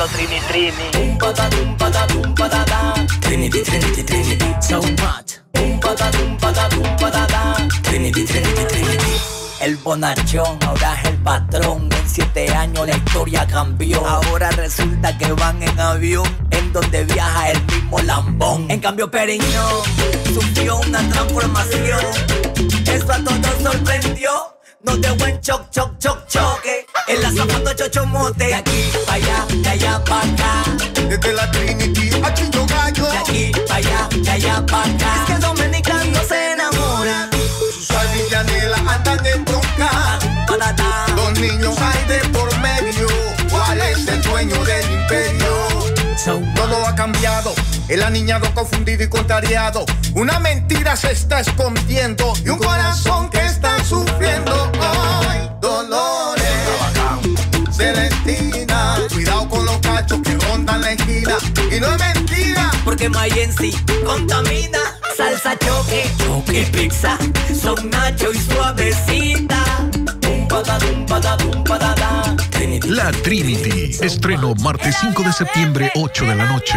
Dímelo, Trini, Trini. Patatum, patatum, patata. Trinity, Trinity, Trinity. So much. Patatum, patatum, patata. Trinity, Trinity, Trinity. El bonachón ahora es el patrón. En siete años la historia cambió. Ahora resulta que van en avión, en donde viaja el mismo Lambón. En cambio, Periñón sufrió una transformación. Eso a todos sorprendió. No de buen choc, choc, choc, choque. En la zapato chocho mote. De aquí para allá, de allá para acá. Desde la Trinity a Chingo Gallo. De aquí para allá, de allá para acá. Es que dominicano se enamora. Susana y Yanela andan en bronca. Los niños hay de por medio. ¿Cuál es el dueño del imperio? Todo ha cambiado. El aniñado confundido y contrariado. Una mentira se está escondiendo. Y un corazón que está Cuidado con los cachos que rondan la esquina. Y no es mentira. Porque Mayensi contamina. Salsa choque, choque pizza. Son nacho y suavecita. La Trinity. Estreno martes 5 de septiembre, 8 de la noche.